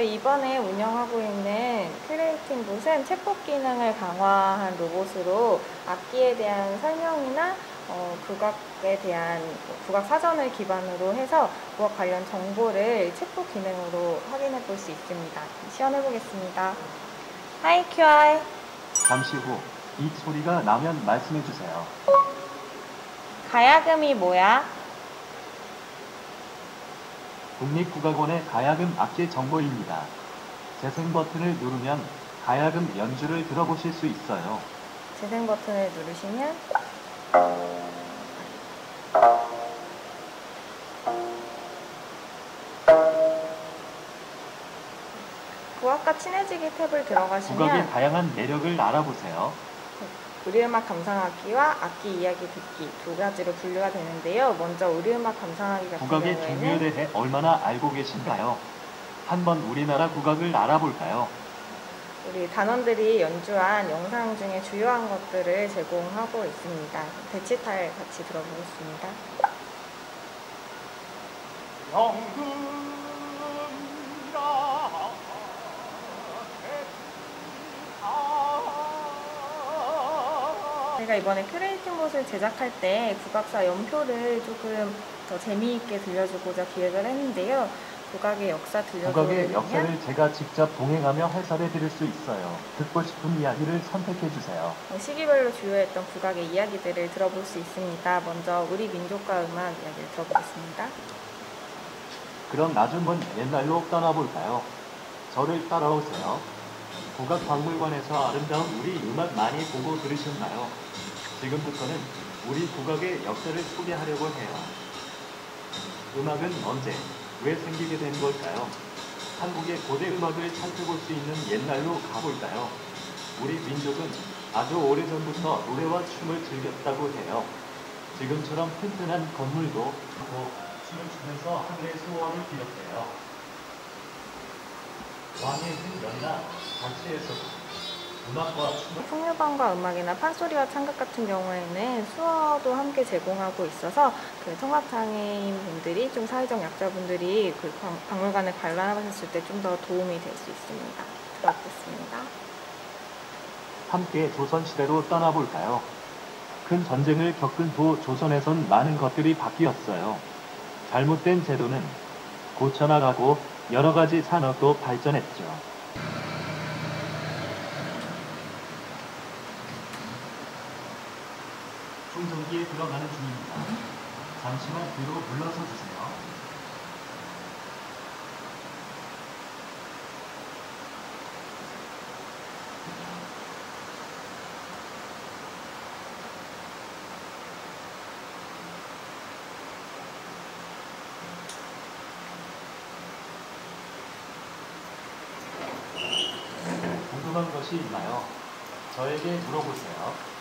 이번에 운영하고 있는 curating봇은 챗봇 기능을 강화한 로봇으로 악기에 대한 설명이나 어, 국악에 대한 국악 사전을 기반으로 해서 국악 관련 정보를 챗봇 기능으로 확인해 볼 수 있습니다. 시연해 보겠습니다. Hi 큐아이 잠시 후 이 소리가 나면 말씀해 주세요. 가야금이 뭐야? 국립국악원의 가야금 악기 정보입니다. 재생 버튼을 누르면 가야금 연주를 들어보실 수 있어요. 재생 버튼을 누르시면 국악과 친해지기 탭을 들어가시면 국악의 다양한 매력을 알아보세요. 우리음악 감상하기와 악기 이야기 듣기 두 가지로 분류가 되는데요. 먼저 우리음악 감상하기 같은 국악의 종류에 경우에는 대해 얼마나 알고 계신가요? 한번 우리나라 국악을 알아볼까요? 우리 단원들이 연주한 영상 중에 주요한 것들을 제공하고 있습니다. 대취타 같이 들어보겠습니다. 제가 이번에 curating 봇을 제작할 때 국악사 연표를 조금 더 재미있게 들려주고자 기획을 했는데요. 국악의 역사 국악의 들려주면 역사를 제가 직접 동행하며 해설해 드릴 수 있어요. 듣고 싶은 이야기를 선택해 주세요. 어, 시기별로 주요했던 국악의 이야기들을 들어볼 수 있습니다. 먼저 우리 민족과 음악 이야기를 들어보겠습니다. 그럼 나중 건 옛날로 떠나볼까요? 저를 따라오세요. 국악박물관에서 아름다운 우리 음악 많이 보고 들으셨나요? 지금부터는 우리 국악의 역사를 소개하려고 해요. 음악은 언제, 왜 생기게 된 걸까요? 한국의 고대 음악을 살펴볼 수 있는 옛날로 가볼까요? 우리 민족은 아주 오래전부터 노래와 춤을 즐겼다고 해요. 지금처럼 튼튼한 건물도 하고 춤을 추면서 하늘의 소원을 빌었대요. 왕의 음악과 춤을 풍류반과 음악이나 판소리와 창극 같은 경우에는 수어도 함께 제공하고 있어서 그 청각장애인 분들이 좀 사회적 약자분들이 그 박- 박물관을 관람하셨을 때 좀 더 도움이 될 수 있습니다. 들어보겠습니다. 함께 조선시대로 떠나볼까요? 큰 전쟁을 겪은 후 조선에선 많은 것들이 바뀌었어요. 잘못된 제도는 고쳐나가고 여러 가지 산업도 발전했죠. 충전기에 들어가는 중입니다. 잠시만 뒤로 물러서 주세요. 궁금한 것이 있나요? 저에게 물어보세요.